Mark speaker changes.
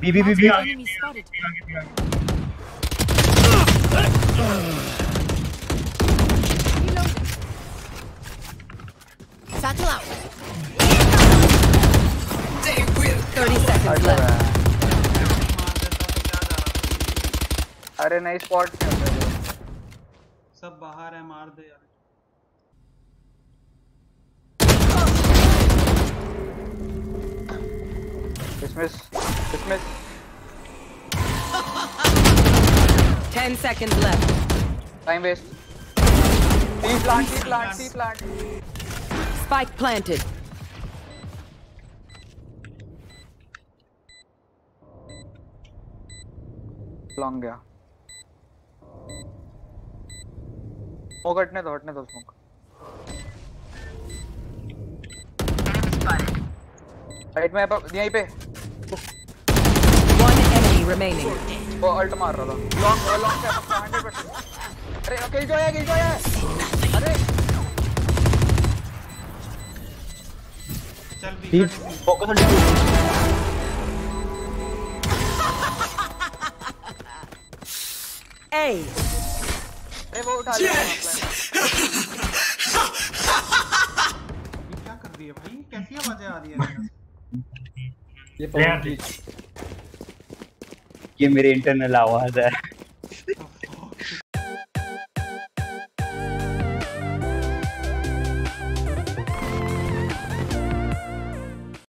Speaker 1: B B B B आगे B आगे B आगे
Speaker 2: Satchel out. 30 seconds left.
Speaker 3: अरे नहीं स्पॉट नहीं होता
Speaker 4: सब बाहर है मार दे यार
Speaker 3: dismiss dismiss
Speaker 5: 10 seconds left.
Speaker 3: Time waste T plant T plant T plant
Speaker 5: Spike planted.
Speaker 3: Long गया। स्मोक हटने दो हटने दो स्मोक राइट में यहीं पे।
Speaker 5: Remaining.
Speaker 3: वो अल्ट मार रहा था। लॉन्ग लॉन्ग पे पक्का 100% अरे किल जो है किल जो है अरे।
Speaker 4: चल भी
Speaker 1: हीट फोकस ऑन
Speaker 5: A.
Speaker 3: अरे वो उठा लिया।
Speaker 4: ये क्या कर रही है भाई? कैसी आवाज़ें आ रही है?
Speaker 6: ये
Speaker 1: यार,
Speaker 6: पवन की
Speaker 1: ये मेरे इंटरनल आवाज़ है।